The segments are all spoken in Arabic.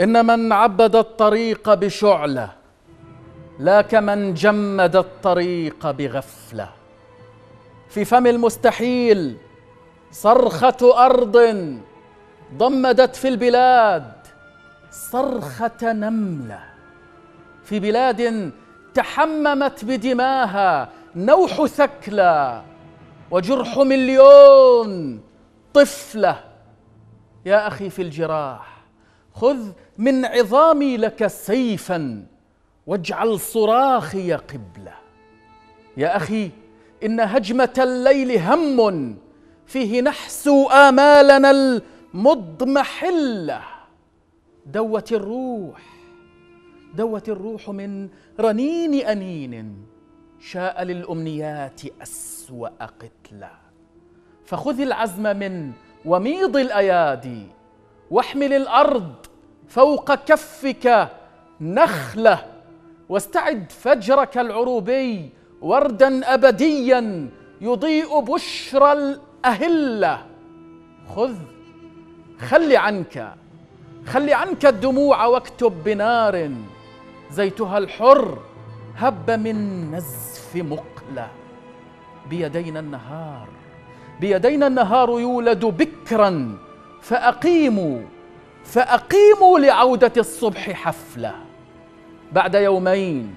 إن من عبد الطريق بشعلة لا كمن جمد الطريق بغفلة. في فم المستحيل صرخة أرض ضمدت في البلاد صرخة نملة. في بلاد تحممت بدماها نوح ثكلى وجرح مليون طفلة. يا أخي في الجراح خذ من عظامي لك سيفا واجعل صراخي قبلة. يا أخي إن هجمة الليل هم فيه نحسو آمالنا المضمحلة. دوت الروح دوت الروح من رنين أنين شاء للأمنيات أسوأ قتلة. فخذ العزم من وميض الأيادي واحمل الأرض فوق كفك نخلة واستعد فجرك العروبي وردا أبديا يضيء بشرى الأهلة. خذ خل عنك خل عنك الدموع واكتب بنار. زيتها الحر هب من نزف مقلة. بيدينا النهار بيدينا النهار يولد بكرا فأقيموا فأقيموا لعودة الصبح حفلة. بعد يومين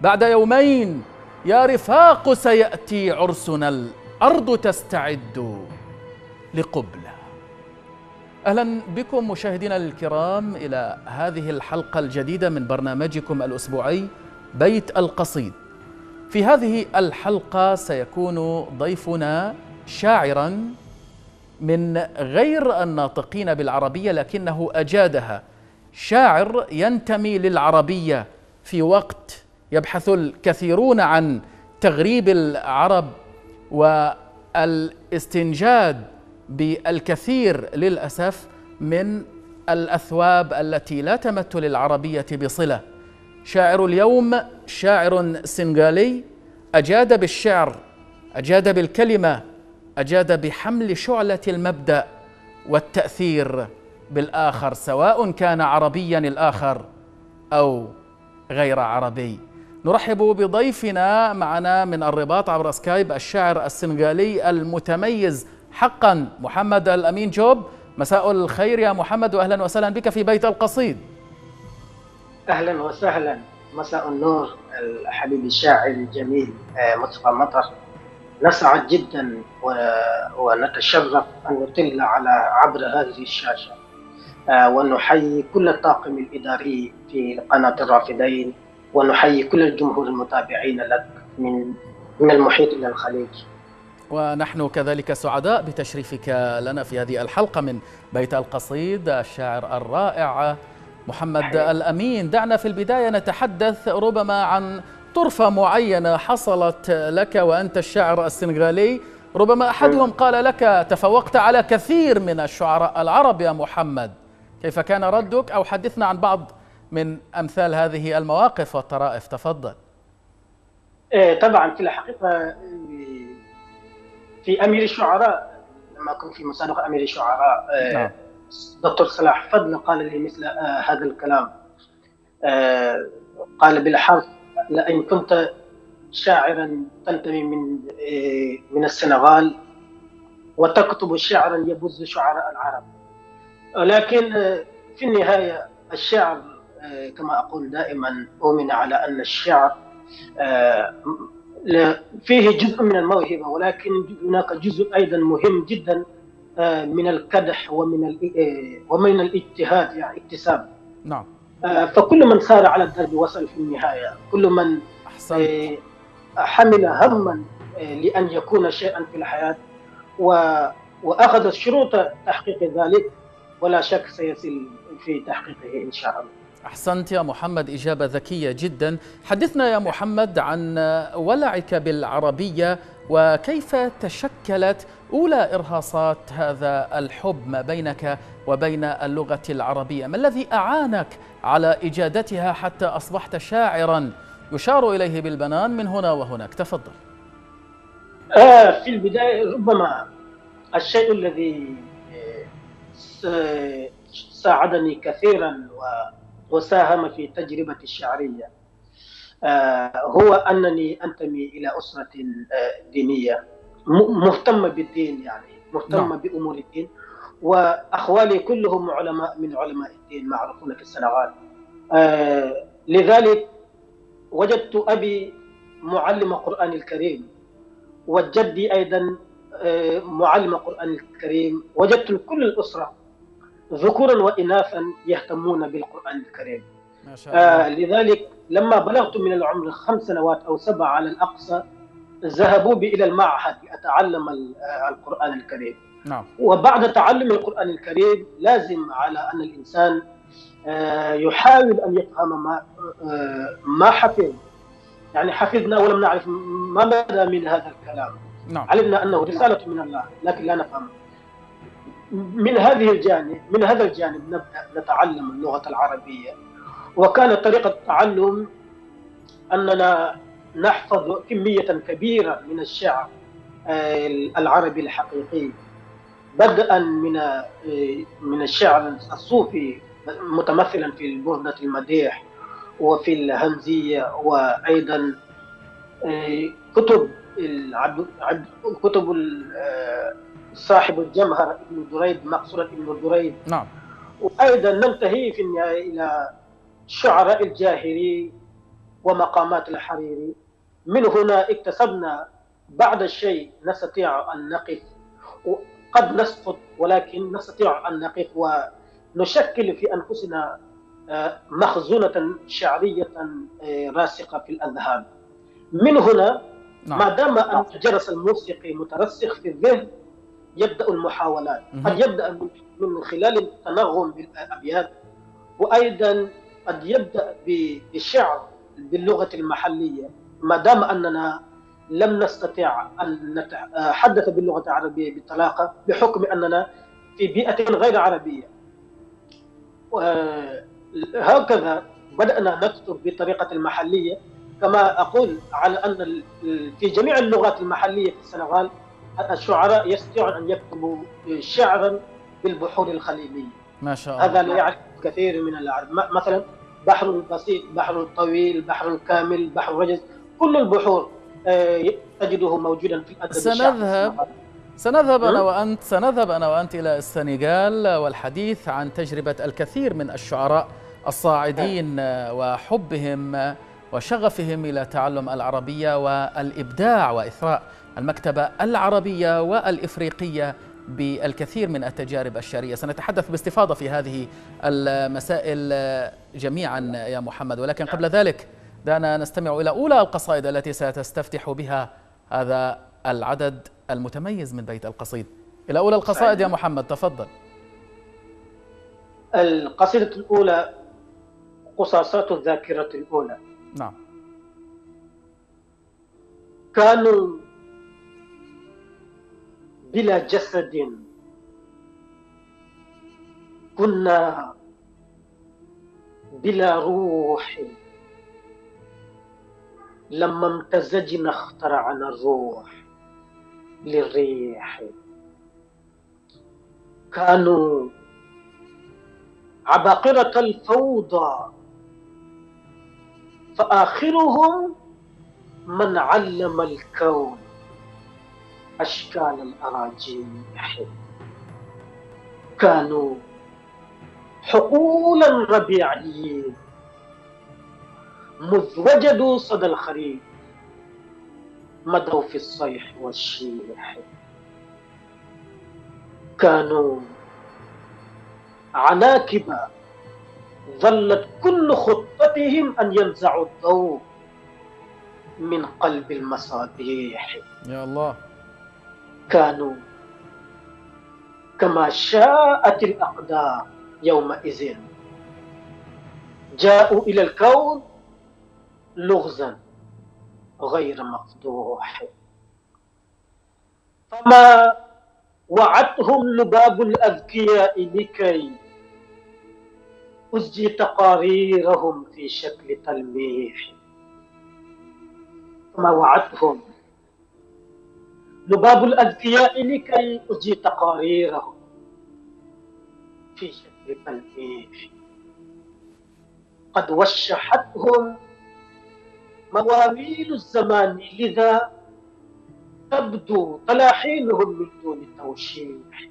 بعد يومين يا رفاق سيأتي عرسنا الأرض تستعد لقبلة. أهلا بكم مشاهدينا الكرام إلى هذه الحلقة الجديدة من برنامجكم الأسبوعي بيت القصيد. في هذه الحلقة سيكون ضيفنا شاعرا من غير الناطقين بالعربية لكنه أجادها. شاعر ينتمي للعربية في وقت يبحث الكثيرون عن تغريب العرب والاستنجاد بالكثير للأسف من الأثواب التي لا تمت للعربيه بصلة. شاعر اليوم شاعر سنغالي أجاد بالشعر أجاد بالكلمة أجاد بحمل شعلة المبدأ والتأثير بالآخر سواء كان عربيا الآخر أو غير عربي. نرحب بضيفنا معنا من الرباط عبر سكايب الشاعر السنغالي المتميز حقا محمد الأمين جوب. مساء الخير يا محمد واهلا وسهلا بك في بيت القصيد. أهلا وسهلا. مساء النور الحبيب الشاعر الجميل مصطفى مطر. نسعد جدا ونتشرف أن نطل على عبر هذه الشاشة ونحيي كل الطاقم الإداري في قناة الرافدين ونحيي كل الجمهور المتابعين لك من من المحيط إلى الخليج. ونحن كذلك سعداء بتشريفك لنا في هذه الحلقة من بيت القصيد الشاعر الرائع محمد. الأمين دعنا في البداية نتحدث ربما عن طرفة معينة حصلت لك وأنت الشاعر السنغالي. ربما أحدهم قال لك تفوقت على كثير من الشعراء العرب يا محمد. كيف كان ردك أو حدثنا عن بعض من أمثال هذه المواقف والطرائف؟ تفضل. طبعا في الحقيقة في أمير الشعراء لما كنت في مسابقه أمير الشعراء نعم. دكتور صلاح فضل قال لي مثل هذا الكلام. قال بالحرف لئن كنت شاعرا تنتمي من من السنغال وتكتب شعرا يبز شعراء العرب. لكن في النهاية الشعر كما أقول دائما أؤمن على أن الشعر فيه جزء من الموهبة ولكن هناك جزء أيضا مهم جدا من الكدح ومن ومن الاجتهاد يعني اكتساب. نعم. فكل من سار على الدرب وصل في النهاية. كل من أحسنت. حمل هما لأن يكون شيئا في الحياة. وأخذ شروط تحقيق ذلك. ولا شك سيصل في تحقيقه إن شاء الله. أحسنت يا محمد إجابة ذكية جدا. حدثنا يا محمد عن ولعك بالعربية وكيف تشكلت أولى إرهاصات هذا الحب ما بينك وبين اللغة العربية؟ ما الذي أعانك على إجادتها حتى أصبحت شاعرا يشار إليه بالبنان من هنا وهناك؟ تفضل. آه في البداية ربما الشيء الذي ساعدني كثيرا وساهم في تجربتي الشعرية. هو أنني أنتمي إلى أسرة دينية مهتمة بالدين يعني مهتمة نعم. بأمور الدين وأخوالي كلهم علماء من علماء الدين معروفون في السنغال لذلك وجدت أبي معلم القرآن الكريم وجدي أيضا معلم القرآن الكريم وجدت كل الأسرة ذكورا وإناثا يهتمون بالقرآن الكريم ما شاء الله. آه لذلك لما بلغت من العمر خمس سنوات أو سبع على الأقصى ذهبوا بي إلى المعهد لأتعلم القرآن الكريم. نعم. وبعد تعلم القرآن الكريم لازم على أن الإنسان يحاول أن يفهم ما ما حفظ. يعني حفظنا ولم نعرف ما مدى من هذا الكلام. نعم. علمنا أنه رسالة من الله لكن لا نفهم. من هذه الجانب من هذا الجانب نبدأ نتعلم اللغة العربية. وكانت طريقة التعلم أننا نحفظ كمية كبيرة من الشعر العربي الحقيقي بدءا من من الشعر الصوفي متمثلا في البردة المديح وفي الهمزية وأيضا كتب كتب صاحب الجمهرة ابن دريد مقصورة ابن دريد. نعم. وأيضا ننتهي في النهاية إلى شعراء الجاهري ومقامات الحريري من هنا اكتسبنا بعض الشيء نستطيع أن نقف قد نسقط ولكن نستطيع أن نقف ونشكل في أنفسنا مخزونة شعرية راسخة في الأذهان. من هنا نعم. ما دام أن الجرس الموسيقي مترسخ في الذهن يبدأ المحاولات. قد يبدأ من خلال التنغم بالأبيات وأيضا قد يبدأ بالشعر باللغة المحلية ما دام أننا لم نستطع أن نتحدث باللغة العربية بطلاقة بحكم أننا في بيئة غير عربية. هكذا بدأنا نكتب بطريقة المحلية. كما أقول على أن في جميع اللغات المحلية في السنغال الشعراء يستطيعون أن يكتبوا شعرا بالبحور الخليلية. ما شاء الله. هذا لا يعرف كثير من العرب مثلا بحر البسيط بحر الطويل بحر الكامل بحر الرجز كل البحور تجده موجودا في الأدب سنذهب. سنذهب أنا وأنت سنذهب أنا وأنت إلى السنغال والحديث عن تجربة الكثير من الشعراء الصاعدين وحبهم وشغفهم إلى تعلم العربية والإبداع وإثراء المكتبة العربية والإفريقية بالكثير من التجارب الشعرية. سنتحدث باستفاضة في هذه المسائل جميعا يا محمد. ولكن قبل ذلك دعنا نستمع إلى أولى القصائد التي ستستفتح بها هذا العدد المتميز من بيت القصيد. إلى أولى القصائد يا محمد تفضل. القصيدة الأولى قصاصات الذاكرة الأولى. نعم. كانوا بلا جسد. كنا بلا روح. لما امتزجنا اخترعنا الروح للريح. كانوا عباقرة الفوضى فآخرهم من علم الكون. أشكال الأراجيح كانوا حقولا ربيعيين مذ وجدوا صدى الخريف. مضوا في الصيح والشيح كانوا عناكب. ظلت كل خطتهم أن ينزعوا الضوء. من قلب المصابيح. يا الله. كانوا كما شاءت الأقدار يومئذ. جاءوا إلى الكون لغزا غير مفضوح فما وعدتهم لباب الأذكياء لكي أزجي تقاريرهم في شكل تلميح. فما وعدتهم لباب الأذكياء لكي أزجي تقاريرهم في شكل لتلميح قد وشحتهم مواويل الزمان لذا تبدو طلاحينهم من دون توشيح.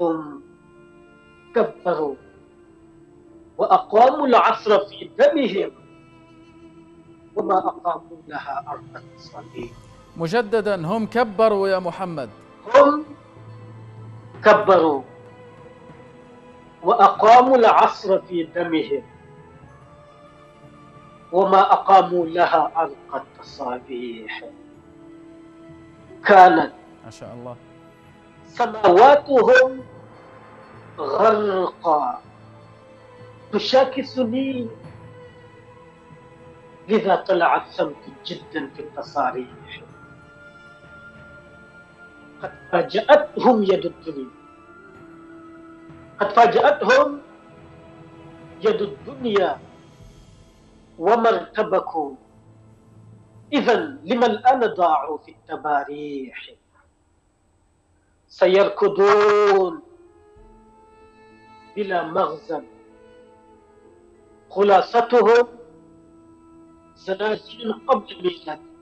هم كبروا وأقاموا العصر في دمهم وما أقاموا لها أرض الصليب مجددا هم كبروا يا محمد. هم كبروا وأقاموا العصر في دمهم وما أقاموا لها ألقى التصابيح كانت ما شاء الله. سماواتهم غرقا. تشاكسني لذا طلع السمت جدا في التصاريح. قد فاجأتهم يد الدنيا. قد فاجأتهم يد الدنيا وما ارتبكوا. إذا لما الآن ضاعوا في التباريح؟ سيركضون بلا مغزى. خلاصتهم زلازل قبل ميلاد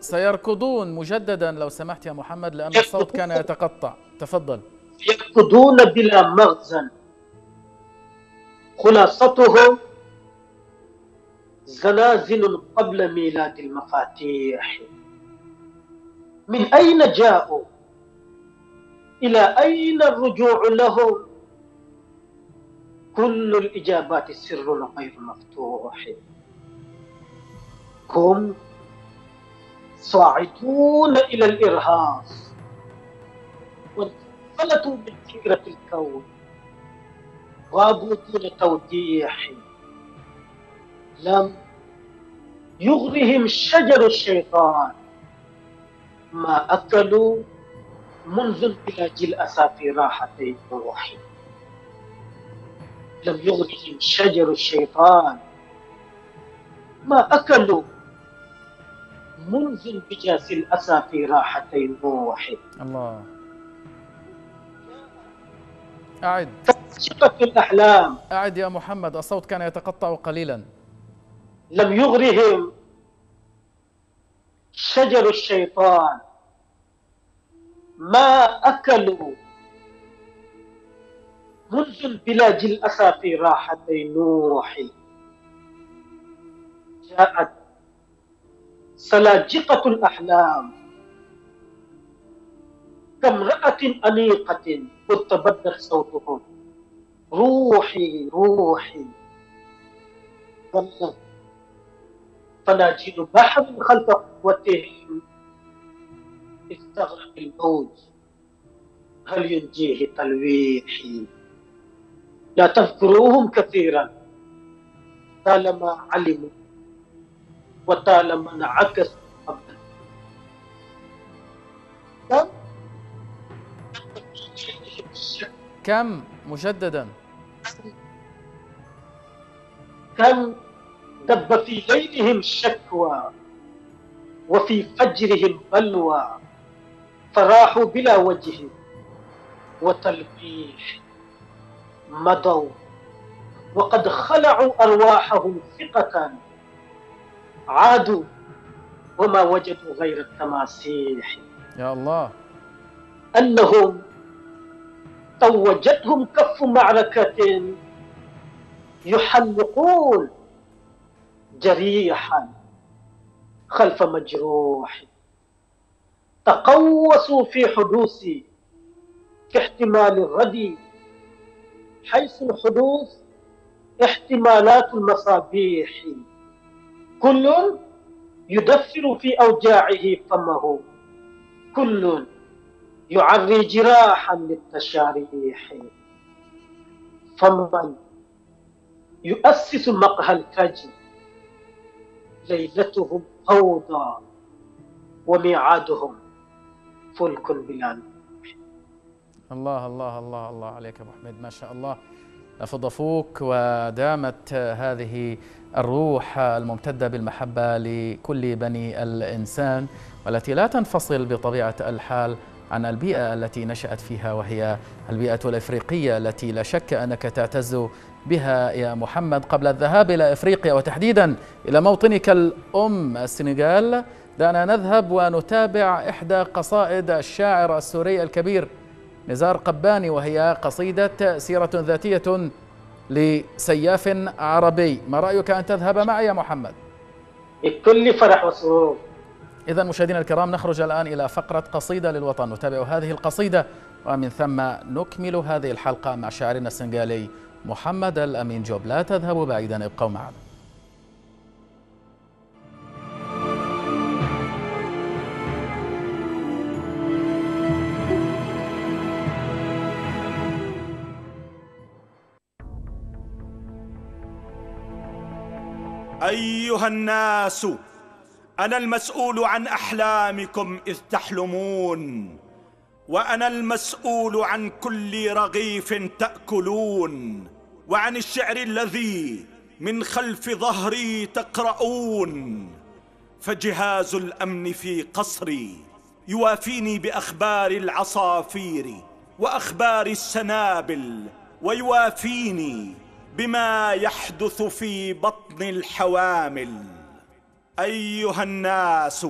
سيركضون مجددا لو سمحت يا محمد لأن الصوت كان يتقطع. تفضل. يركضون بلا مغزى. خلاصتهم زلازل قبل ميلاد المفاتيح. من أين جاءوا؟ إلى أين الرجوع لهم؟ كل الإجابات سر غير مفتوح. هم صاعدون إلى الإرهاص. وانفلتوا من فكرة الكون. غابوا دون توضيح. لم يغرهم شجر الشيطان. ما أكلوا منذ انفلاج الأسى في راحتي روحي لم يغرهم شجر الشيطان. ما أكلوا منذ انفجاس الأسى في راحتي روحي الله. أعد. شقة الأحلام. أعد يا محمد الصوت كان يتقطع قليلا. لم يغرهم شجر الشيطان. ما أكلوا منذ انبلاج الأسى في راحتي نوحي جاءت سلاجقة الأحلام. كامرأة أنيقة قد صوتهم روحي روحي. ظلت. بحر خلف قوتهم استغرق الموج هل ينجيه تلويحي؟ لا تذكروهم كثيرا. طالما علموا. وطالما انعكسوا قبل كم؟ مجددا كم دب في ليلهم شكوى وفي فجرهم بلوى فراحوا بلا وجه وتلبيح مضوا وقد خلعوا أرواحهم ثقة. عادوا وما وجدوا غير التماسيح. يا الله. أنهم توجتهم كف معركة يحلقون جريحا خلف مجروح. تقوسوا في حدوث في احتمال الغد حيث الحدوث احتمالات المصابيح. كل يدثر في أوجاعه فمه. كل يعري جراحا للتشاريح. فمن يؤسس مقهى الفجر ليلتهم فوضى وميعادهم فلك بلا الله الله الله الله عليك أبو حميد. ما شاء الله. لفظ فوك ودامت هذه الروح الممتدة بالمحبة لكل بني الإنسان والتي لا تنفصل بطبيعة الحال عن البيئة التي نشأت فيها وهي البيئة الإفريقية التي لا شك أنك تعتز بها. يا محمد قبل الذهاب إلى إفريقيا وتحديدا إلى موطنك الأم السنغال دعنا نذهب ونتابع إحدى قصائد الشاعر السوري الكبير نزار قباني وهي قصيدة سيرة ذاتية لسياف عربي ما رأيك أن تذهب معي يا محمد؟ بكل فرح وسرور. إذا مشاهدينا الكرام نخرج الآن إلى فقرة قصيدة للوطن نتابع هذه القصيدة ومن ثم نكمل هذه الحلقة مع شاعرنا السنغالي محمد الأمين جوب. لا تذهبوا بعيدا ابقوا معنا. أيها الناس أنا المسؤول عن أحلامكم إذ تحلمون وأنا المسؤول عن كل رغيف تأكلون وعن الشعر الذي من خلف ظهري تقرؤون. فجهاز الأمن في قصري يوافيني بأخبار العصافير وأخبار السنابل ويوافيني بما يحدث في بطن الحوامل. أيها الناس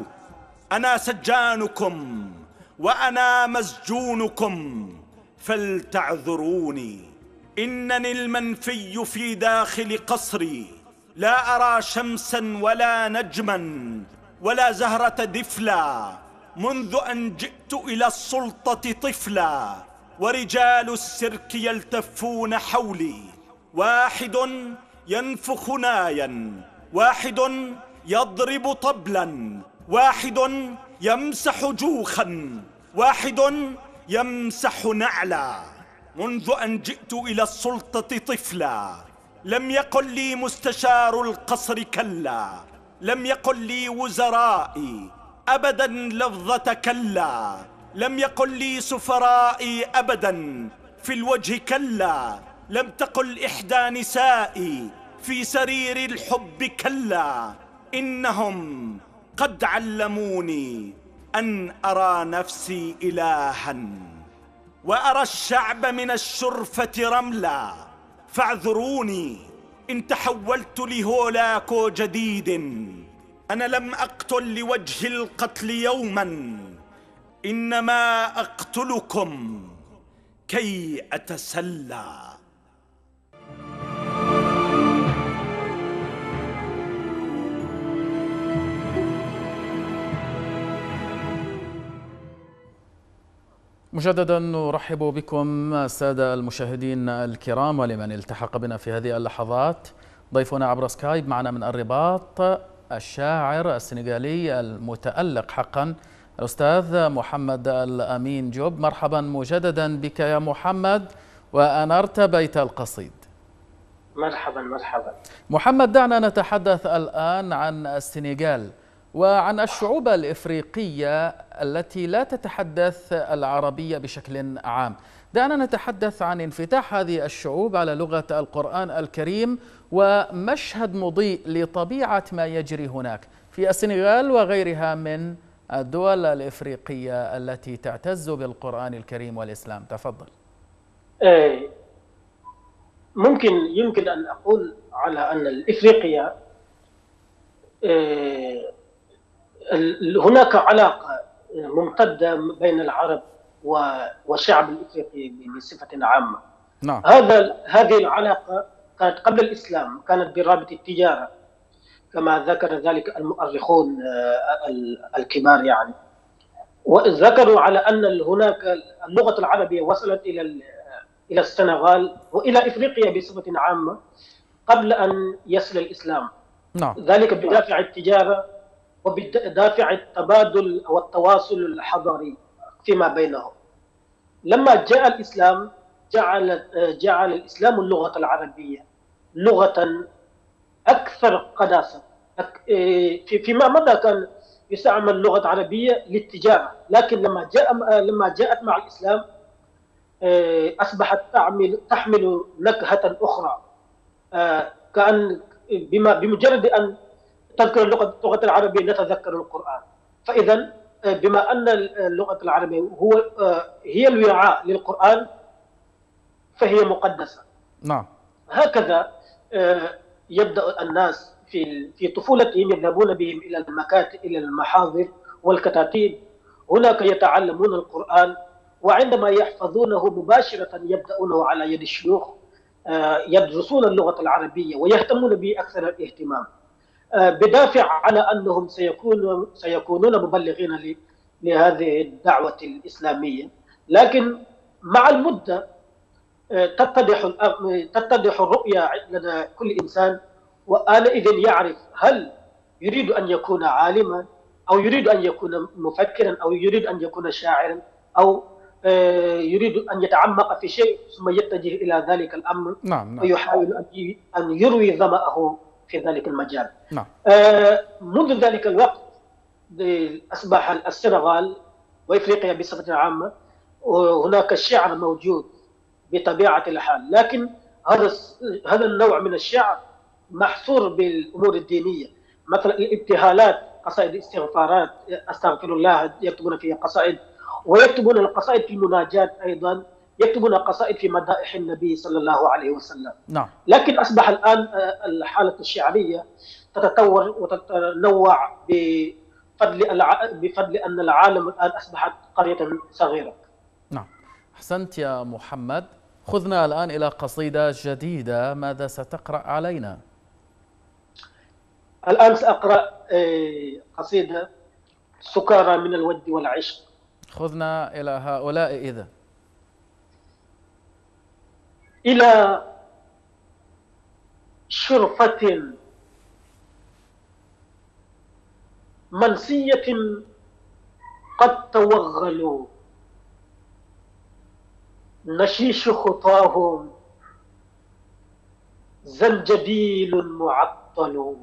أنا سجانكم وأنا مسجونكم فلتعذروني. إنني المنفي في داخل قصري. لا أرى شمسا ولا نجما ولا زهرة دفلا. منذ أن جئت إلى السلطة طفلا ورجال السرك يلتفون حولي. واحد ينفخ نايا واحد يضرب طبلا واحد يمسح جوخا واحد يمسح نعلا. منذ أن جئت إلى السلطة طفلا لم يقل لي مستشار القصر كلا لم يقل لي وزرائي ابدا لفظة كلا لم يقل لي سفرائي ابدا في الوجه كلا. لم تقل إحدى نسائي في سرير الحب كلا. إنهم قد علموني أن أرى نفسي إلها وأرى الشعب من الشرفة رملا. فاعذروني إن تحولت لهولاكو جديد. أنا لم أقتل لوجه القتل يوما. إنما أقتلكم كي أتسلى. مجددا نرحب بكم السادة المشاهدين الكرام ولمن التحق بنا في هذه اللحظات. ضيفنا عبر سكايب معنا من الرباط الشاعر السنغالي المتألق حقا الأستاذ محمد الأمين جوب. مرحبا مجددا بك يا محمد وأنرت بيت القصيد. مرحبا مرحبا. محمد دعنا نتحدث الآن عن السنغال. وعن الشعوب الإفريقية التي لا تتحدث العربية بشكل عام. دعنا نتحدث عن انفتاح هذه الشعوب على لغة القرآن الكريم ومشهد مضيء لطبيعة ما يجري هناك في السنغال وغيرها من الدول الإفريقية التي تعتز بالقرآن الكريم والإسلام. تفضل. إيه، ممكن يمكن أن أقول على أن الإفريقية إيه، هناك علاقة ممتدة بين العرب والشعب الإفريقي بصفة عامة. نعم. هذا هذه العلاقة كانت قبل الإسلام كانت برابط التجارة كما ذكر ذلك المؤرخون آه، الكبار يعني. وذكروا على أن هناك اللغة العربية وصلت إلى إلى السنغال وإلى إفريقيا بصفة عامة قبل أن يصل الإسلام. نعم. ذلك بدافع التجارة وبدافع التبادل والتواصل الحضاري فيما بينهم. لما جاء الإسلام جعل جعل الإسلام اللغة العربية لغة أكثر قداسة. في فيما مضى كان يستعمل اللغة العربية للتجارة. لكن لما جاء لما جاءت مع الإسلام أصبحت تعمل تحمل نكهة أخرى. كأن بما بمجرد أن تذكر اللغة اللغة العربية نتذكر القرآن. فإذا بما أن اللغة العربية هو هي الوعاء للقرآن فهي مقدسة. نعم. هكذا يبدأ الناس في في طفولتهم يذهبون بهم إلى المكاتب إلى المحاضر والكتاتيب. هناك يتعلمون القرآن وعندما يحفظونه مباشرة يبدأونه على يد الشيوخ آه، يدرسون اللغة العربية ويهتمون به أكثر الاهتمام. آه، بدافع على أنهم سيكونون سيكونون مبلغين لهذه الدعوة الإسلامية لكن مع المدة آه، تتضح تتضح الرؤية لدى كل إنسان وآنئذ يعرف هل يريد أن يكون عالما أو يريد أن يكون مفكرا أو يريد أن يكون شاعرا أو آه، يريد أن يتعمق في شيء ثم يتجه إلى ذلك الأمر نعم نعم. ويحاول أن يروي ظمأه في ذلك المجال. نعم. آه، منذ ذلك الوقت أصبح السنغال وإفريقيا بصفة عامة هناك الشعر موجود بطبيعة الحال. لكن هذا هذا النوع من الشعر محصور بالأمور الدينية. مثلا الابتهالات قصائد استغفارات أستغفر الله يكتبون فيها قصائد ويكتبون القصائد في المناجات أيضا. يكتبون قصائد في مدائح النبي صلى الله عليه وسلم. نعم. لكن أصبح الآن آه، الحالة الشعريه تتطور وتتنوع بفضل الع... بفضل أن العالم الآن أصبحت قرية صغيرة. نعم. أحسنت يا محمد. خذنا الآن إلى قصيدة جديدة. ماذا ستقرأ علينا؟ الآن سأقرأ آه، قصيدة سكارى من الود والعشق. خذنا إلى هؤلاء إذا. إلى شرفة منسية قد توغلوا. نشيش خطاهم زنجبيل معطل.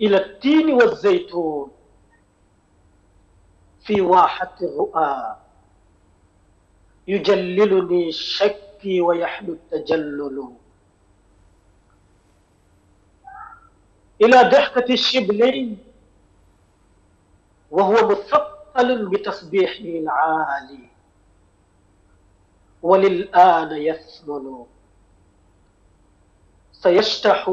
إلى التين والزيتون في واحة الرؤى. يجللني شكي ويحلو التجلل. إلى ضحكة الشبلين وهو مثقل بتسبيحه العالي. وللآن يثمن. سيشتح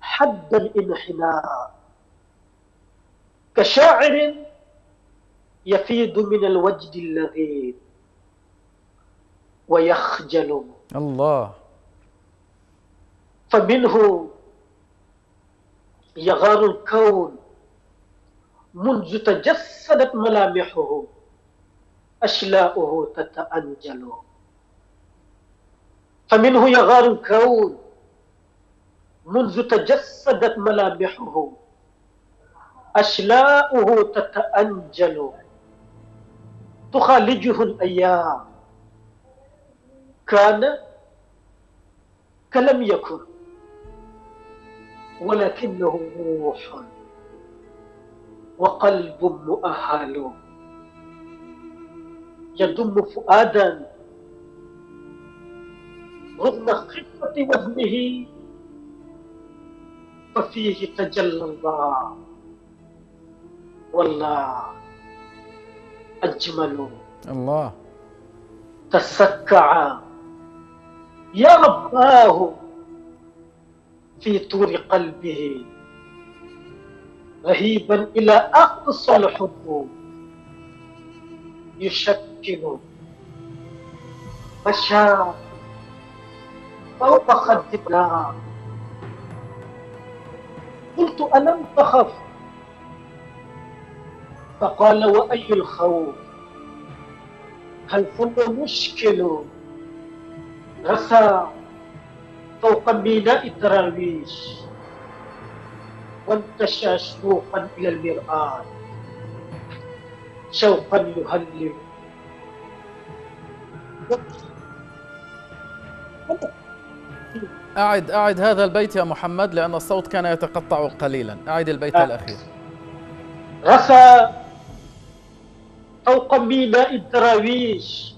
حد الانحناء. كشاعر يفيض من الوجد اللذيذ ويخجل. الله. فمنه يغار الكون منذ تجسدت ملامحه أشلاؤه تتأنجل. فمنه يغار الكون منذ تجسدت ملامحه أشلاؤه تتأنجل. تخالجه الأيام. كان كلم يكن ولكنه روح وقلب مؤهل. يضم فؤادا رغم خفة وزنه ففيه تجلى الله. والله أجمل الله. تسكع. يا رباه في طور قلبه. رهيبا إلى أقصى الحدود يشكل. مشاعر فوق خد قلت ألم تخف؟ فقال وأي الخوف؟ هل ثم مشكل؟ رسى فوق ميناء الدراويش وانتشى شوقا إلى المرآة. شوقا يهلل. أعد أعد هذا البيت يا محمد لأن الصوت كان يتقطع قليلا. أعد البيت آه. الأخير. رسى فوق ميناء الدراويش.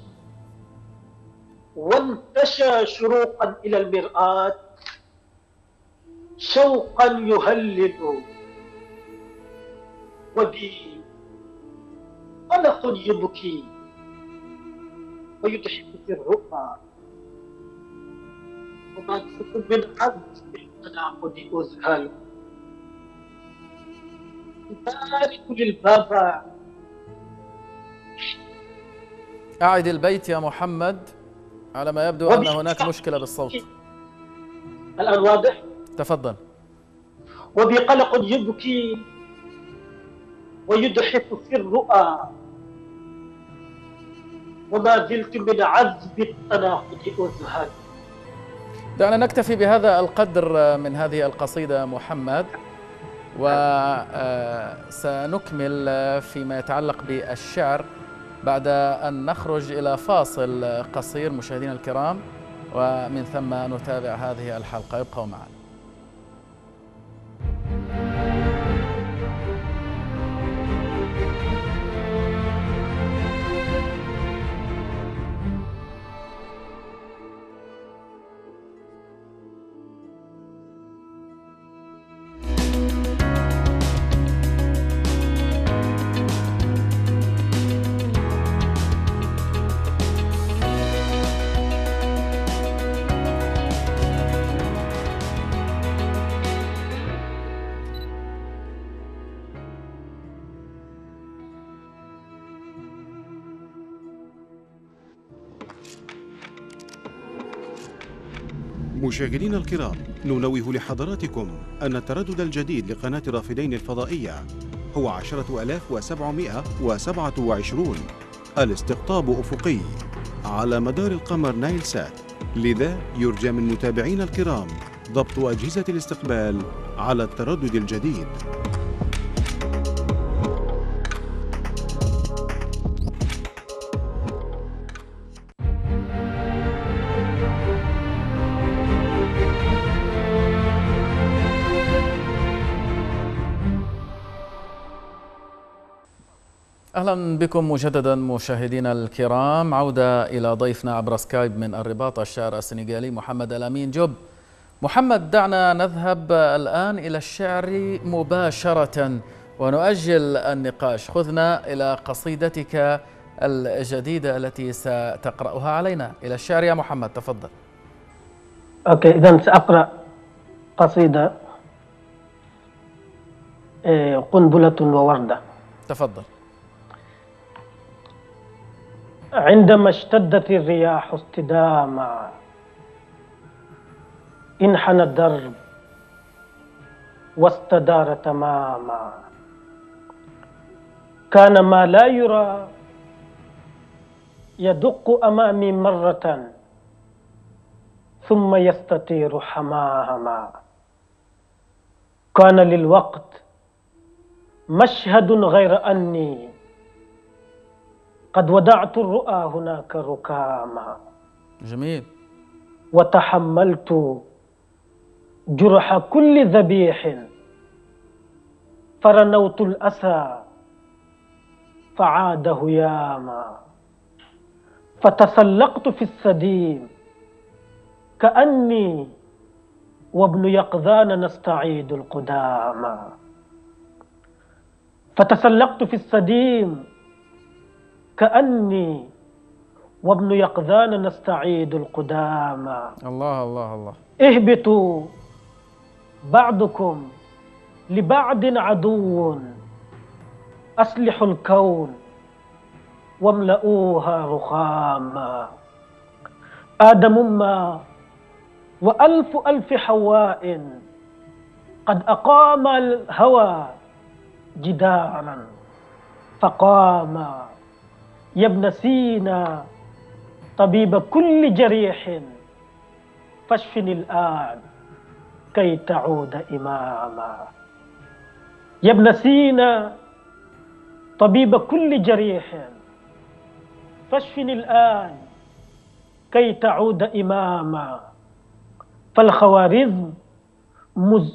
وانتشى شروقا إلى المرآة شوقا يهلل. وبي قلق يبكي ويضحك في الرؤى تكون من عبد بالتناقض أذهل. يبارك للبابا أعد البيت يا محمد على ما يبدو أن هناك مشكلة بالصوت. الآن واضح؟ تفضل. وبقلق يبكي ويضحك في الرؤى. وما زلت من عذب التناقض أذهل دعنا نكتفي بهذا القدر من هذه القصيدة محمد وسنكمل فيما يتعلق بالشعر. بعد أن نخرج إلى فاصل قصير مشاهدينا الكرام ومن ثم نتابع هذه الحلقة. ابقوا معنا. مشاهدينا الكرام ننوه لحضراتكم أن التردد الجديد لقناة رافدين الفضائية هو عشرة ألاف وسبعمائة وسبعة وعشرون. الاستقطاب أفقي على مدار القمر نايل سات. لذا يرجى من متابعينا الكرام ضبط أجهزة الاستقبال على التردد الجديد. أهلا بكم مجددا مشاهدينا الكرام. عودة إلى ضيفنا عبر سكايب من الرباط الشاعر السنغالي محمد الأمين جب محمد دعنا نذهب الآن إلى الشعر مباشرة ونؤجل النقاش. خذنا إلى قصيدتك الجديدة التي ستقرأها علينا. إلى الشعر يا محمد تفضل. okay إذا سأقرأ قصيدة إيه، قنبلة ووردة. تفضل. عندما اشتدت الرياح استداما انحنى الدرب واستدار تماما. كان ما لا يرى يدق أمامي مرة ثم يستطير حماهما. كان للوقت مشهد غير أني قد ودعت الرؤى هناك ركاما. جميل. وتحملت جرح كل ذبيح. فرنوت الأسى فعاد هياما فتسلقت في السديم. كأني وابن يقظان نستعيد القدامى. فتسلقت في السديم. كأني وابن يقظان نستعيد القدامى. الله الله الله. اهبطوا بعضكم لبعض عدو. أصلحوا الكون واملؤوها رخاما. آدم ما وألف ألف حواء قد أقام الهوى جدارا فقاما. يا ابن سينا طبيب كل جريح. فاشفني الآن كي تعود إماما. يا ابن سينا طبيب كل جريح. فاشفني الآن كي تعود إماما. فالخوارزم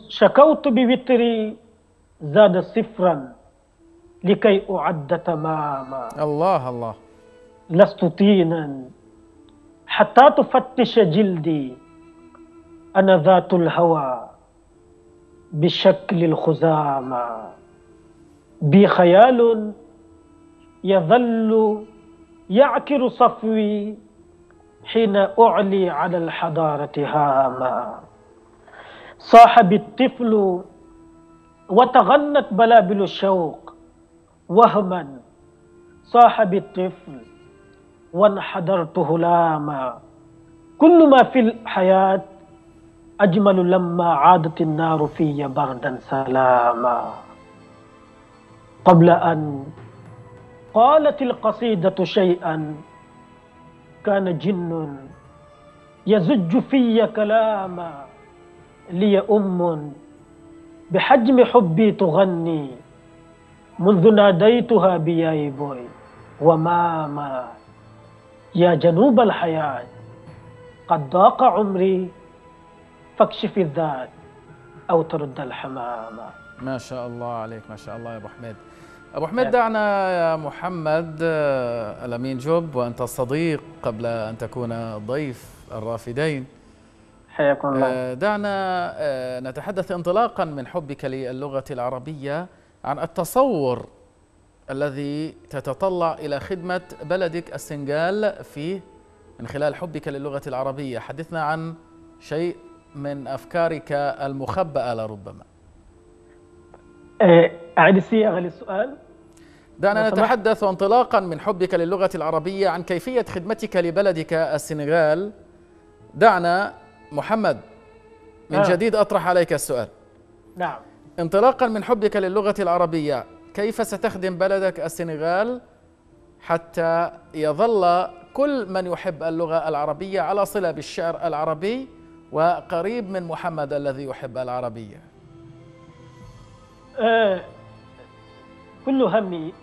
شكوت بوتري زاد صفرا. لكي أعد تماما الله الله. لست طينا. حتى تفتش جلدي. أنا ذات الهوى بشكل الخزامة. بي خيال يظل يعكر صفوي حين أعلي على الحضارة هاما. صاحب الطفل وتغنت بلابل الشوق. وهما صاحب الطفل وانحدرت هلاما كل ما في الحياة أجمل لما عادت النار في بردا سلاما. قبل أن قالت القصيدة شيئا كان جن يزج في كلاما لي أم بحجم حبي تغني. منذ ناديتها بياي بوي. وماما يا جنوب الحياة قد ضاق عمري فاكشف الذات أو ترد الحمامة ما شاء الله عليك ما شاء الله يا أبو حميد. أبو حميد دعنا يا محمد آه، الأمين جوب وأنت صديق قبل أن تكون ضيف الرافدين. حياكم الله. آه، دعنا آه، نتحدث انطلاقا من حبك للغة العربية. عن التصور الذي تتطلع إلى خدمة بلدك السنغال فيه من خلال حبك للغة العربية. حدثنا عن شيء من أفكارك المخبأة لربما. آه، أعيد الصياغة للسؤال. دعنا. نتحدث انطلاقا من حبك للغة العربية عن كيفية خدمتك لبلدك السنغال. دعنا محمد من آه. جديد أطرح عليك السؤال. نعم. انطلاقا من حبك للغة العربية كيف ستخدم بلدك السنغال حتى يظل كل من يحب اللغة العربية على صلة بالشعر العربي وقريب من محمد الذي يحب العربية؟ آه، كل همي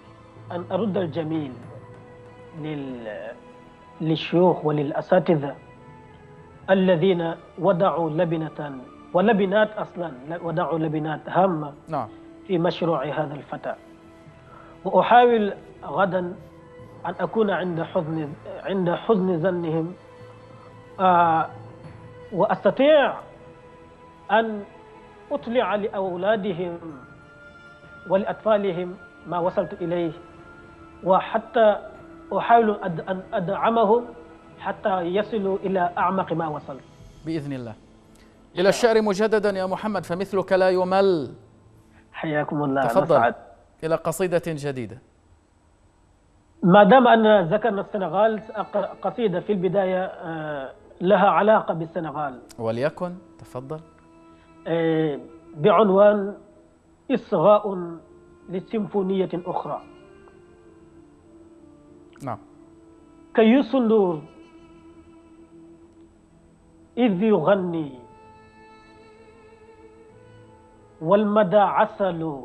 أن أرد الجميل لل... للشيوخ وللأساتذة الذين وضعوا لبنة ولبنات أصلا وضعوا لبنات هامة نعم. في مشروع هذا الفتى. وأحاول غدا أن أكون عند حزن عند حزن ظنهم. آه وأستطيع أن أطلع لأولادهم ولأطفالهم ما وصلت إليه. وحتى أحاول أن أدعمهم حتى يصلوا إلى أعمق ما وصلت بإذن الله. إلى الشعر مجددا يا محمد فمثلك لا يمل. حياكم الله تفضل. نسعد. إلى قصيدة جديدة. ما دام أن ذكرنا السنغال قصيدة في البداية آه، لها علاقة بالسنغال. وليكن تفضل. آه، بعنوان إصغاء لسيمفونية أخرى. نعم. كيوس النور إذ يغني. والمدى عسل.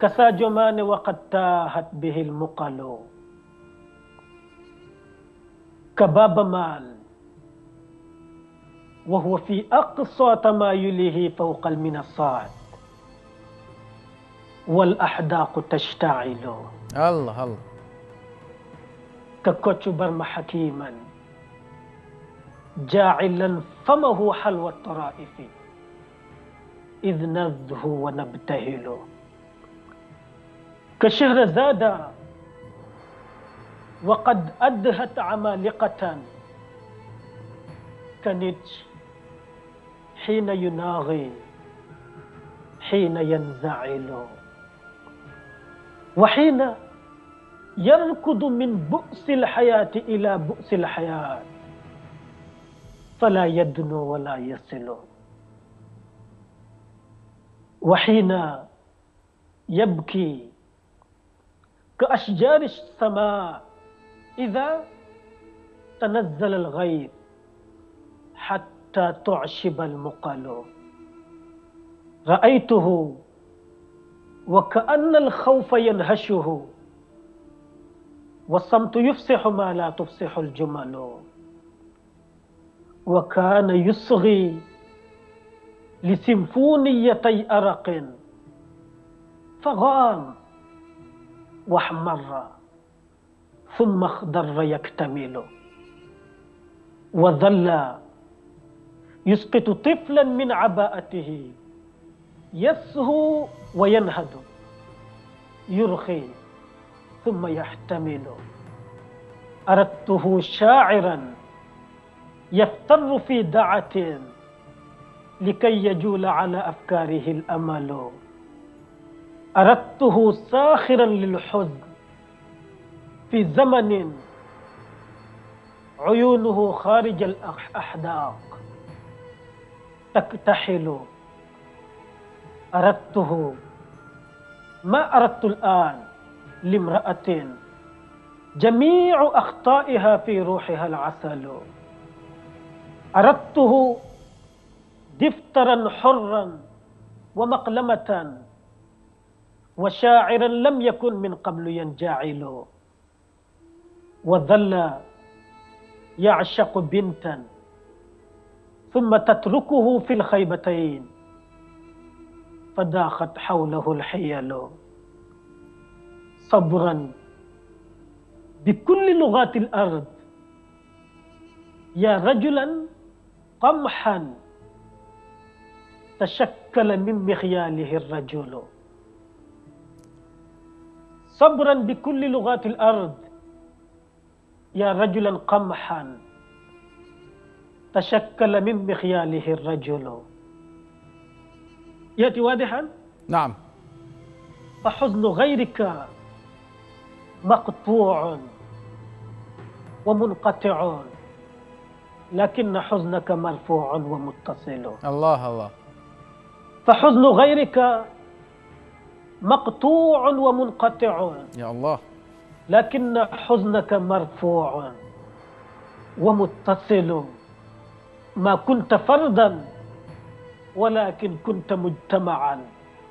كساجمان وقد تاهت به المقل. كباب مال. وهو في أقصى تمايله فوق المنصات. والأحداق تشتعل. الله الله. ككوتش برم حكيما. جاعلا فمه حلوى الطرائف إذ نذهو ونبتهل. كشهرزاد وقد أدهت عمالقة. كنتش حين يناغي حين ينزعل. وحين يركض من بؤس الحياة إلى بؤس الحياة. فلا يدنو ولا يصل وحين يبكي كأشجار السماء إذا تنزل الغيث حتى تعشب المقل رأيته وكأن الخوف ينهشه والصمت يفسح ما لا تفسح الجمل وكان يصغي لسيمفونيتي أرق. فغام واحمر ثم اخضر يكتمل. وظل يسقط طفلا من عباءته. يسهو وينهد. يرخي ثم يحتمل. أردته شاعرا يفتر في دعة لكي يجول على أفكاره الأمل. أردته ساخرا للحزن في زمن عيونه خارج الأحداق تكتحل. أردته. ما أردت الآن لامرأة. جميع أخطائها في روحها العسل. أردته دفترا حرا ومقلمة وشاعرا لم يكن من قبل ينجعل. وظل يعشق بنتا ثم تتركه في الخيبتين فداخت حوله الحيل. صبرا بكل لغات الأرض يا رجلا قمحا تشكل من مخياله الرجل. صبرا بكل لغات الأرض يا رجلا قمحا تشكل من مخياله الرجل. يأتي واضحا؟ نعم. فحزن غيرك مقطوع ومنقطع. لكن حزنك مرفوع ومتصل. الله الله. فحزن غيرك مقطوع ومنقطع. يا الله. لكن حزنك مرفوع ومتصل. ما كنت فردا ولكن كنت مجتمعا.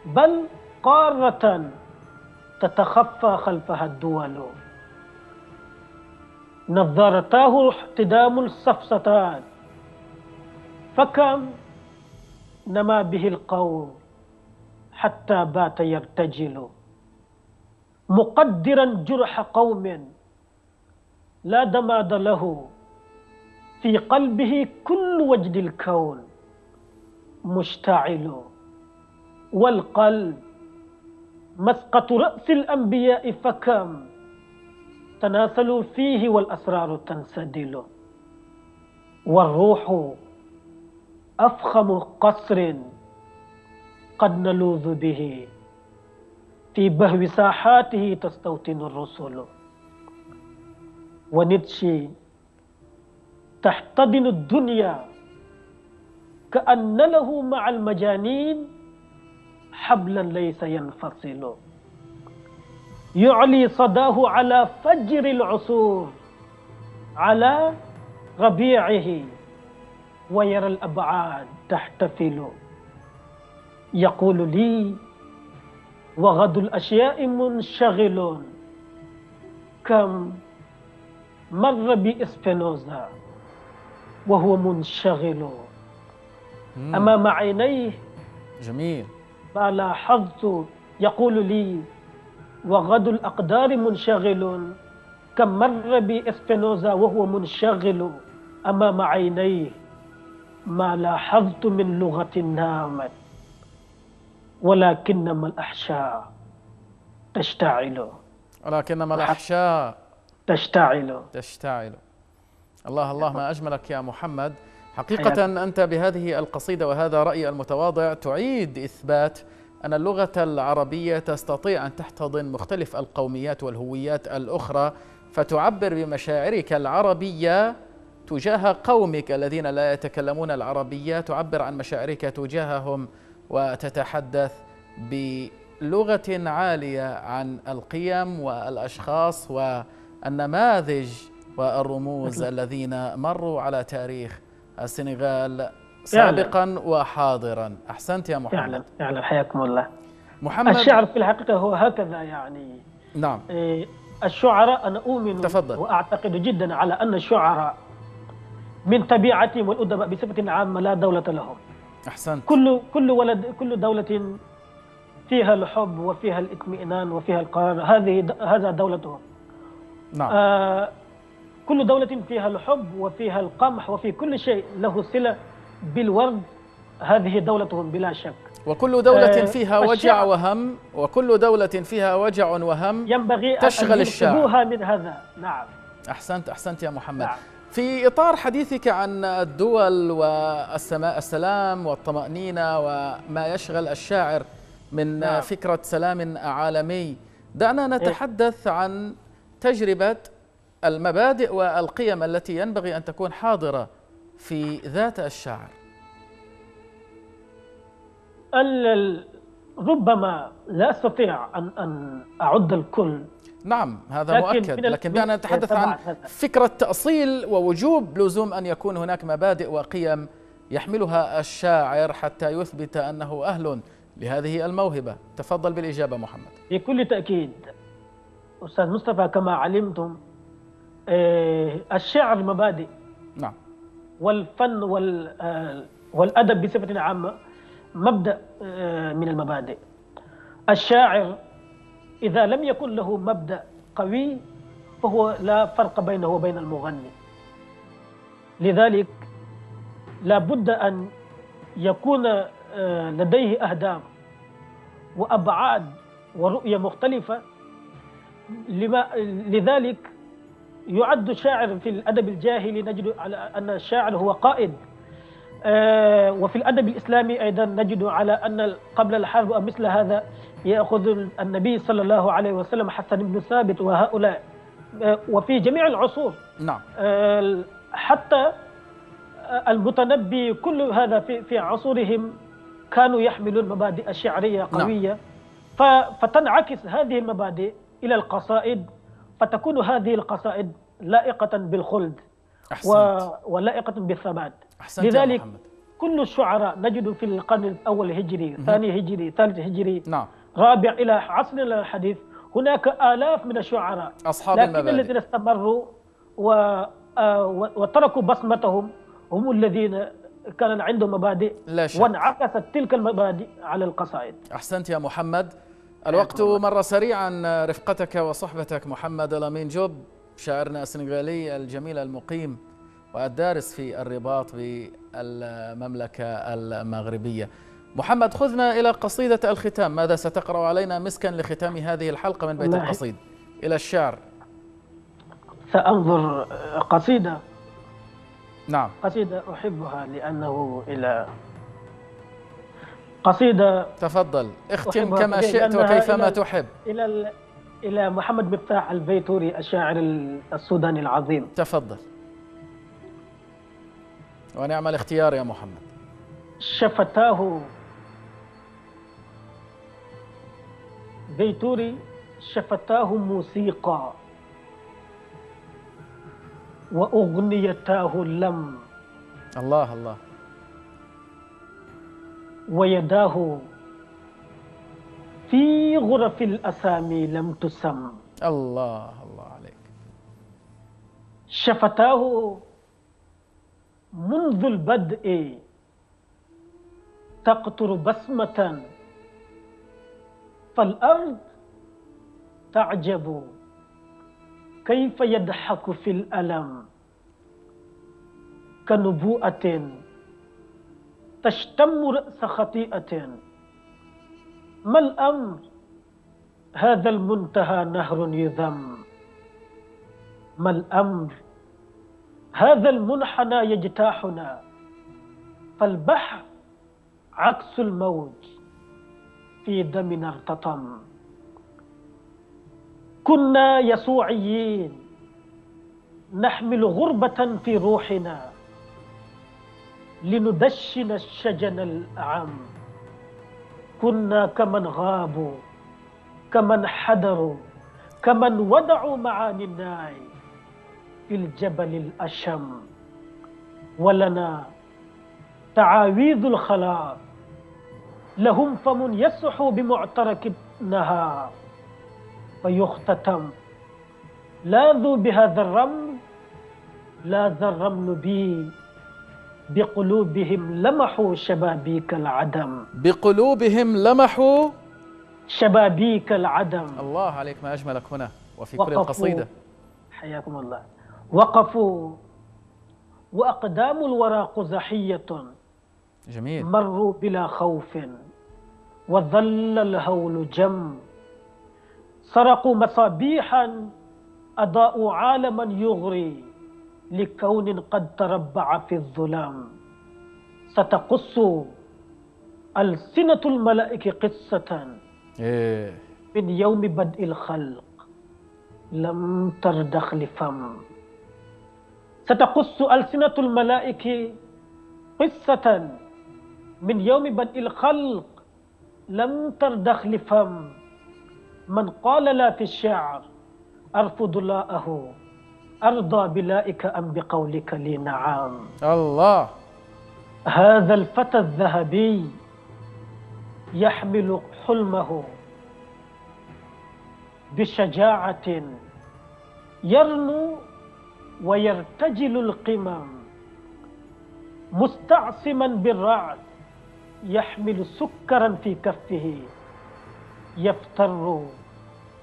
بل قارة تتخفى خلفها الدول. نظرتاه احتدام الصفصتان. فكم نما به القوم حتى بات يرتجل. مقدرا جرح قوم لا دماد له في قلبه كل وجد الكون مشتعل. والقلب مسقط رأس الأنبياء فكم تناسلوا فيه والأسرار تنسدل. والروح أفخم قصر قد نلوذ به. في بهو ساحاته تستوطن الرسل. ونتشي تحتضن الدنيا كأن له مع المجانين حبلا ليس ينفصل. يعلي صداه على فجر العصور على ربيعه ويرى الأبعاد تحتفل. يقول لي وغد الأشياء منشغل. كم مر بإسبينوزا وهو منشغل. أمام عينيه جميل. ما لاحظت يقول لي وغد الأقدار منشغل. كم مر بإسبينوزا وهو منشغل أمام عينيه ما لاحظت من لغة نامت ولكنما الأحشاء تشتعل. ولكنما الأحشاء تشتعل. تشتعل. الله الله ما أجملك يا محمد. حقيقة أنت بهذه القصيدة وهذا رأيي المتواضع تعيد إثبات أن اللغة العربية تستطيع أن تحتضن مختلف القوميات والهويات الأخرى فتعبر بمشاعرك العربية تجاه قومك الذين لا يتكلمون العربية تعبر عن مشاعرك تجاههم وتتحدث بلغة عالية عن القيم والأشخاص والنماذج والرموز الذين مروا على تاريخ السنغال. سابقا وحاضرا. أحسنت يا محمد. فعلا فعلا. حياكم الله. محمد. الشعر في الحقيقة هو هكذا يعني. نعم. إيه، الشعراء أنا أؤمن تفضل. وأعتقد جدا على أن الشعراء من طبيعتهم والأدباء بصفة عامة لا دولة لهم. أحسنت. كل كل ولد كل دولة فيها الحب وفيها الاطمئنان وفيها القرار. هذه هذا دولتهم. نعم. آه كل دولة فيها الحب وفيها القمح وفي كل شيء له صلة. بالورد هذه دولتهم بلا شك وكل دولة آه، فيها وجع وهم وكل دولة فيها وجع وهم ينبغي تشغل أن الشعب. من هذا نعم أحسنت أحسنت يا محمد نعم. في إطار حديثك عن الدول والسلام والطمأنينة وما يشغل الشاعر من نعم. فكرة سلام عالمي دعنا نتحدث عن تجربة المبادئ والقيم التي ينبغي أن تكون حاضرة في ذات الشاعر ال- ال- ربما لا أستطيع أن أن أعد الكل. نعم هذا لكن مؤكد. لكن دعنا نتحدث عن. فكرة تأصيل ووجوب لزوم أن يكون هناك مبادئ وقيم يحملها الشاعر حتى يثبت أنه أهل لهذه الموهبة. تفضل بالإجابة محمد. بكل تأكيد أستاذ مصطفى كما علمتم آه، الشعر مبادئ. والفن وال آه، والأدب بصفة عامة مبدأ آه، من المبادئ. الشاعر إذا لم يكن له مبدأ قوي فهو لا فرق بينه وبين المغني. لذلك لا بد أن يكون آه، لديه أهداف وأبعاد ورؤية مختلفة. لما لذلك يعد شاعر في الأدب الجاهلي نجد على أن الشاعر هو قائد. آه، وفي الأدب الإسلامي أيضا نجد على أن قبل الحرب مثل هذا يأخذ النبي صلى الله عليه وسلم حسن بن ثابت وهؤلاء. آه، وفي جميع العصور. نعم. آه، حتى المتنبي كل هذا في في عصورهم كانوا يحملون مبادئ شعرية نعم. قوية. ف- فتنعكس هذه المبادئ إلى القصائد فتكون هذه القصائد لائقة بالخلد أحسنت. و- ولائقة بالثبات. أحسنت يا لذلك محمد. كل الشعراء نجد في القرن الأول الهجري ثاني هجري ثالث هجري نعم. رابع إلى عصرنا الحديث. هناك آلاف من الشعراء. أصحاب لكن المبادئ. الذين استمروا و... آه، و- وتركوا بصمتهم هم الذين كان عندهم مبادئ لا شك. وانعكست تلك المبادئ على القصائد. أحسنت يا محمد. الوقت مر سريعا رفقتك وصحبتك محمد لامين جوب شاعرنا السنغالي الجميل المقيم والدارس في الرباط بالمملكة المغربية. محمد خذنا إلى قصيدة الختام. ماذا ستقرأ علينا مسكا لختام هذه الحلقة من بيت. القصيد؟ إلى الشعر. سأنظر قصيدة. نعم. قصيدة أحبها لأنه إلى قصيدة تفضل اختم كما شئت وكيفما إلى- تحب. إلى. إلى محمد مفتاح البيتوري الشاعر السوداني العظيم. تفضل. ونعم الاختيار يا محمد. شفتاه بيتوري شفتاه موسيقى وأغنيتاه لم الله الله. ويداه في غرف الأسامي لم تسم. الله الله عليك. شفتاه منذ البدء تقطر بسمة فالأرض تعجب. كيف يضحك في الألم كنبوءة؟ تشتم رأس خطيئة ما الأمر؟ هذا المنتهى نهر يذم. ما الأمر؟ هذا المنحنى يجتاحنا. فالبحر عكس الموج في دمنا ارتطم. كنا يسوعيين نحمل غربة في روحنا. لندشن الشجن الأعم. كنا كمن غابوا كمن حدروا كمن وضعوا معاني الناي في الجبل الأشم. ولنا تعاويذ الخلاص لهم فم يسح بمعترك النهار. فيختتم لاذوا بهذا الرمل لاذ الرمل بي. بقلوبهم لمحوا شبابيك العدم. بقلوبهم لمحوا شبابيك العدم. الله عليك ما أجملك هنا وفي كل. القصيدة. حياكم الله. وقفوا. وأقدام الورى قزحية جميل. مروا بلا خوف. وظل الهول جم. سرقوا مصابيحا أضاءوا عالما يغري. لكون قد تربع في الظلام. ستقص ألسنة الملائكة قصة إيه. من يوم بدء الخلق. لم تردخ لفم. ستقص ألسنة الملائكة قصة من يوم بدء الخلق. لم تردخ لفم. من قال لا في الشعر أرفض لاءه أرضى بلائك أم بقولك لي نعم الله. هذا الفتى الذهبي يحمل حلمه بشجاعة يرنو ويرتجل القمم. مستعصما بالرعد يحمل سكرا في كفه. يفتر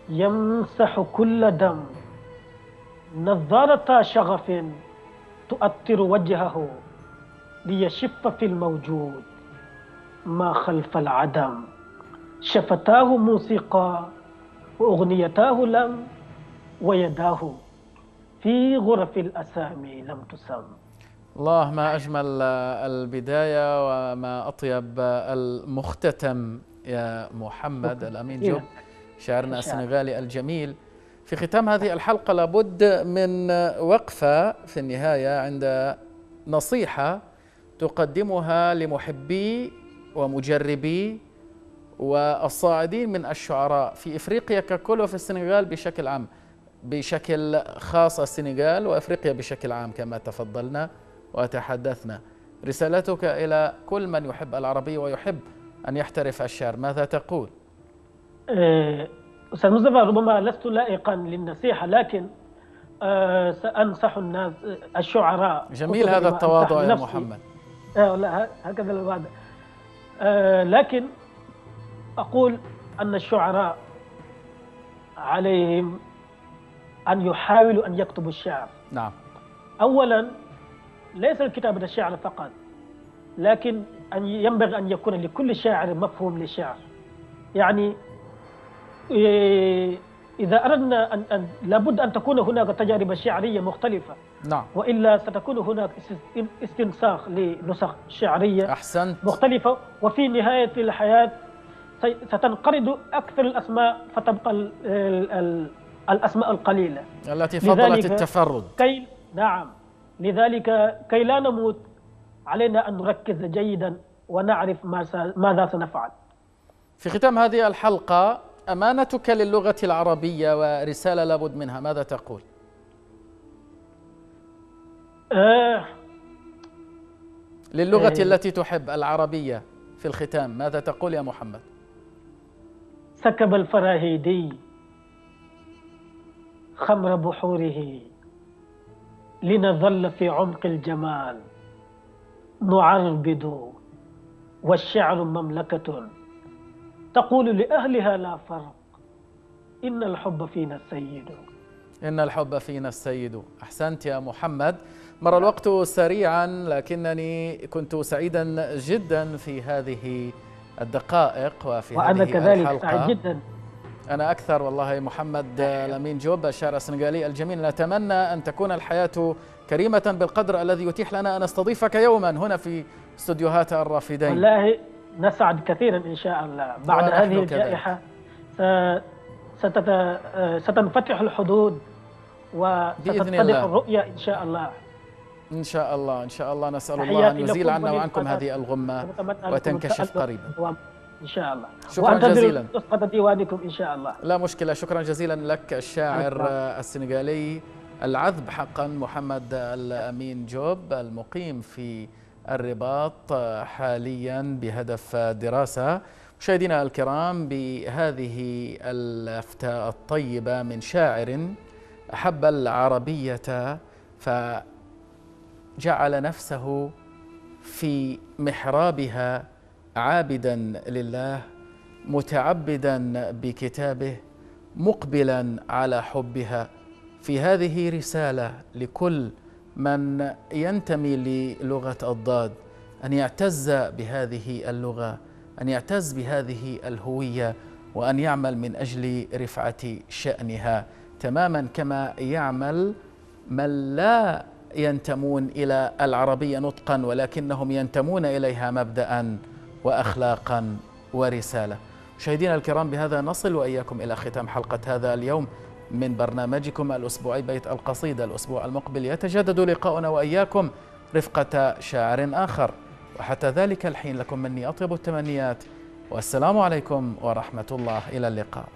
يمسح كل دم. نظارة شغف تؤثر وجهه ليشف في الموجود ما خلف العدم. شفتاه موسيقى وأغنيتاه لم ويداه في غرف الأسامي لم تسم. الله ما أجمل البداية وما أطيب المختتم يا محمد الأمين جوب شاعرنا السنغالي الجميل. في ختام هذه الحلقة لابد من وقفة في النهاية عند نصيحة تقدمها لمحبي ومجربي والصاعدين من الشعراء في إفريقيا ككل وفي السنغال بشكل عام بشكل خاص السنغال وإفريقيا بشكل عام كما تفضلنا وتحدثنا رسالتك إلى كل من يحب العربيه ويحب أن يحترف الشعر ماذا تقول؟ آه، أستاذ مصطفى ربما لست لائقا للنصيحة لكن آه، سأنصح الناس الشعراء جميل هذا التواضع يا محمد. آه، لا هكذا الوضع. لكن أقول أن الشعراء عليهم أن يحاولوا أن يكتبوا الشعر. نعم. أولا ليس الكتابة الشعر فقط لكن أن ينبغي أن يكون لكل شاعر مفهوم للشعر. يعني إذا أردنا أن, أن لابد أن تكون هناك تجارب شعرية مختلفة. نعم. وإلا ستكون هناك استنساخ لنسخ شعرية أحسنت. مختلفة. وفي نهاية الحياة ستنقرض أكثر الأسماء فتبقى ال ال الأسماء القليلة. التي فضلت التفرد. كي نعم. لذلك كي لا نموت علينا أن نركز جيدا ونعرف ما ماذا سنفعل. في ختام هذه الحلقة أمانتك للغة العربية ورسالة لابد منها ماذا تقول؟ آه للغة آه التي تحب العربية في الختام ماذا تقول يا محمد؟ سكب الفراهيدي خمر بحوره لنظل في عمق الجمال نعربد والشعر مملكة تقول لأهلها لا فرق. إن الحب فينا السيد. إن الحب فينا السيد. أحسنت يا محمد. مر الوقت سريعا لكنني كنت سعيدا جدا في هذه الدقائق وفي وأنا هذه كذلك الحلقة. سعيد جدا. أنا أكثر والله محمد لمين جوب الشاعر السنغالي الجميل. نتمنى أن تكون الحياة كريمة بالقدر الذي يتيح لنا أن نستضيفك يوما هنا في استديوهات الرافدين. والله نسعد كثيرا إن شاء الله. بعد هذه الجائحة ستنفتح الحدود وستتضح الرؤية إن شاء الله. إن شاء الله. إن شاء الله نسأل الله أن يزيل عنا وعنكم هذه الغمة وتنكشف قريبا. إن شاء الله. شكرا جزيلا. نسخة ديوانكم إن شاء الله. لا مشكلة. شكرا جزيلا لك الشاعر السنغالي العذب حقا محمد الأمين جوب المقيم في الرباط حاليا بهدف دراسة. مشاهدينا الكرام بهذه الأفتاء الطيبة من شاعر أحب العربية فجعل نفسه في محرابها عابدا لله متعبدا بكتابه مقبلا على حبها. في هذه رسالة لكل من ينتمي للغة الضاد أن يعتز بهذه اللغة أن يعتز بهذه الهوية وأن يعمل من أجل رفعة شأنها. تماما كما يعمل من لا ينتمون إلى العربية نطقا ولكنهم ينتمون إليها مبدأ وأخلاقا ورسالة. مشاهدينا الكرام بهذا نصل وإياكم إلى ختام حلقة هذا اليوم. من برنامجكم الأسبوعي بيت القصيدة. الأسبوع المقبل يتجدد لقاؤنا وإياكم رفقة شاعر آخر. وحتى ذلك الحين لكم مني أطيب التمنيات. والسلام عليكم ورحمة الله. إلى اللقاء.